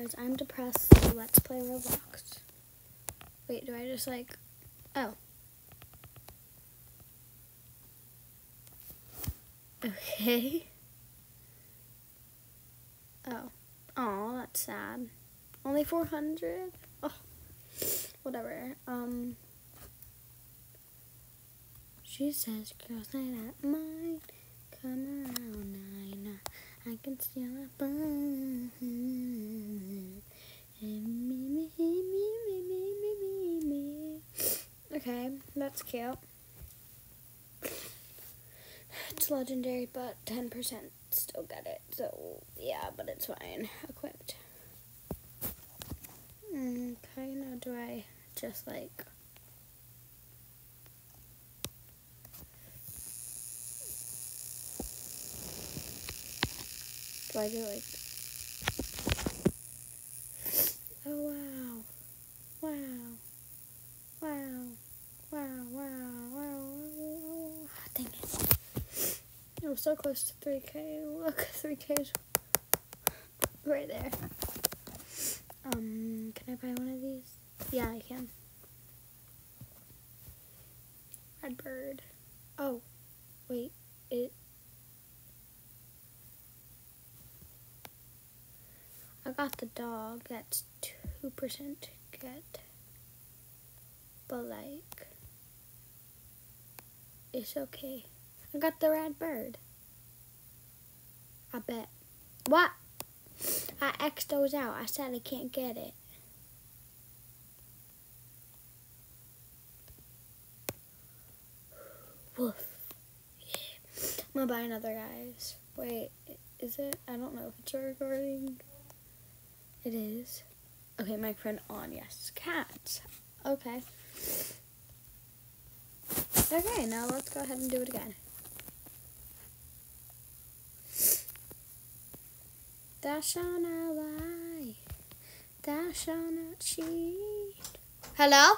guys, I'm depressed, so let's play Roblox. Wait, do I just like. Oh. Okay. Oh. Oh, that's sad. Only 400? Oh. Whatever. Um. She says, girls night at mine. Come around nine. I can steal a bun. Okay, that's cute. It's legendary, but 10% still get it. So, yeah, but it's fine. Equipped. Okay, now do I just like. Do I do like. Oh, wow. Wow. Wow. Wow, wow, wow, wow. Dang it. I was so close to 3K. Look, 3K is right there. Um, can I buy one of these? Yeah, I can. Red bird. Oh, wait. It. I got the dog. That's 2% get. But, like, it's okay. I got the red bird. I bet. What? I X'd those out. I said I can't get it. Woof. Yeah. I'm gonna buy another, guys. Wait, is it? I don't know if it's recording. It is. Okay, microphone on. Yes. Cats. Okay. Okay, now let's go ahead and do it again. Thou shalt not lie. Thou shalt not cheat. Hello?